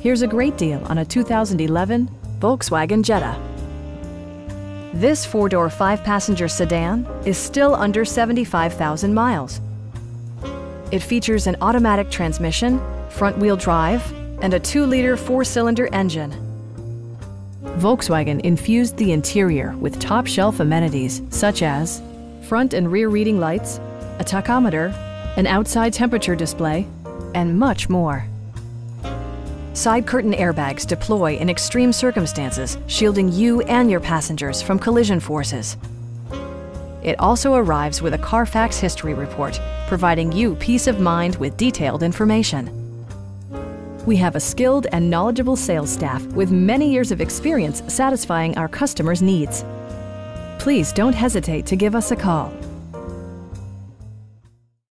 Here's a great deal on a 2011 Volkswagen Jetta. This four-door, five-passenger sedan is still under 75,000 miles. It features an automatic transmission, front-wheel drive, and a 2-liter four-cylinder engine. Volkswagen infused the interior with top-shelf amenities such as front and rear reading lights, a tachometer, an outside temperature display, and much more. Side curtain airbags deploy in extreme circumstances, shielding you and your passengers from collision forces. It also arrives with a Carfax history report, providing you peace of mind with detailed information. We have a skilled and knowledgeable sales staff with many years of experience satisfying our customers' needs. Please don't hesitate to give us a call.